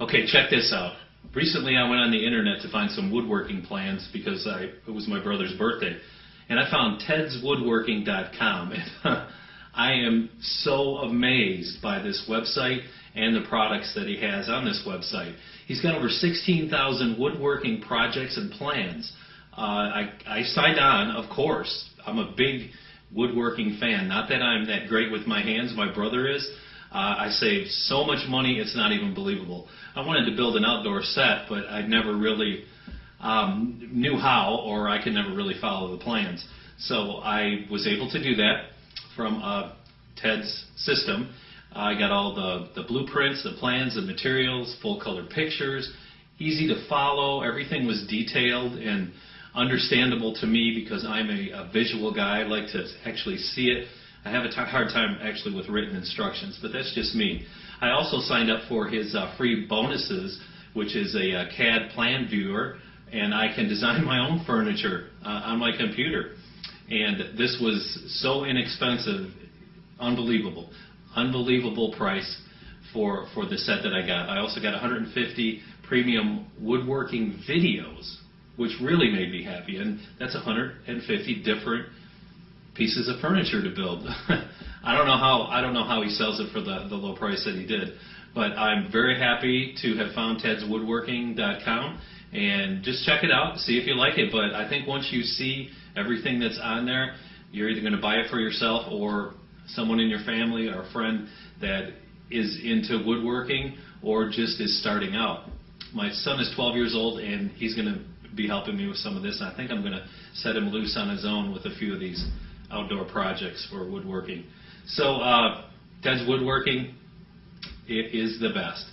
Okay, check this out. Recently, I went on the internet to find some woodworking plans because I, it was my brother's birthday, and I found tedswoodworking.com. And I am so amazed by this website and the products that he has on this website. He's got over 16,000 woodworking projects and plans. Uh, I, I signed on, of course. I'm a big woodworking fan. Not that I'm that great with my hands, my brother is. Uh, I saved so much money, it's not even believable. I wanted to build an outdoor set, but I never really um, knew how, or I could never really follow the plans. So I was able to do that from uh, Ted's system. I got all the, the blueprints, the plans, the materials, full color pictures, easy to follow. Everything was detailed and understandable to me because I'm a, a visual guy. I like to actually see it. I have a t- hard time actually with written instructions, but that's just me. I also signed up for his uh, free bonuses, which is a, a, uh, CAD plan viewer, and I can design my own furniture uh, on my computer. And this was so inexpensive, unbelievable, unbelievable price for for the set that I got. I also got 150 premium woodworking videos which really made me happy. And that's 150 different pieces of furniture to build. I don't know how I don't know how he sells it for the, the low price that he did, but I'm very happy to have found Ted'sWoodworking.com and just check it out, see if you like it. But I think once you see everything that's on there, you're either going to buy it for yourself or someone in your family or a friend that is into woodworking or just is starting out. My son is 12 years old and he's going to be helping me with some of this. I think I'm going to set him loose on his own with a few of these outdoor projects for woodworking. So, uh, Ted's Woodworking it is the best.